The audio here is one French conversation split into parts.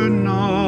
je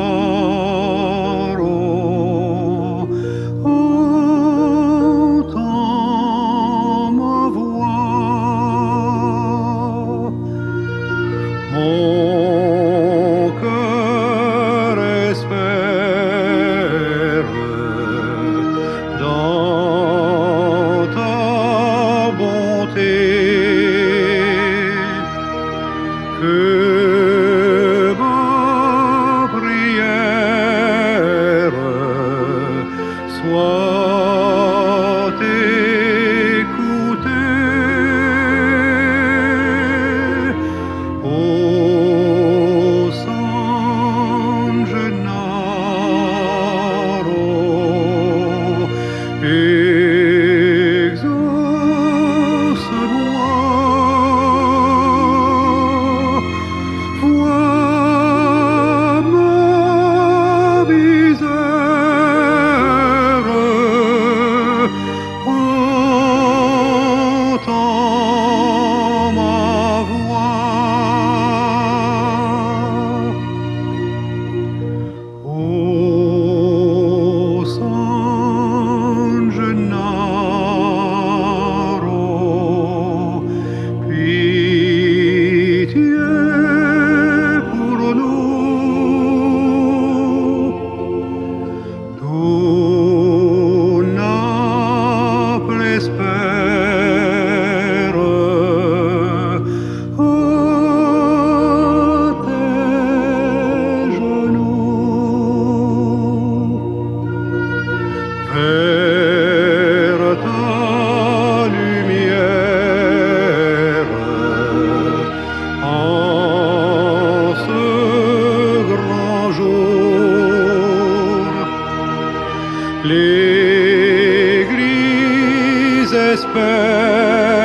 les grises espèrent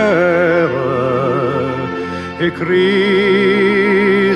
et crient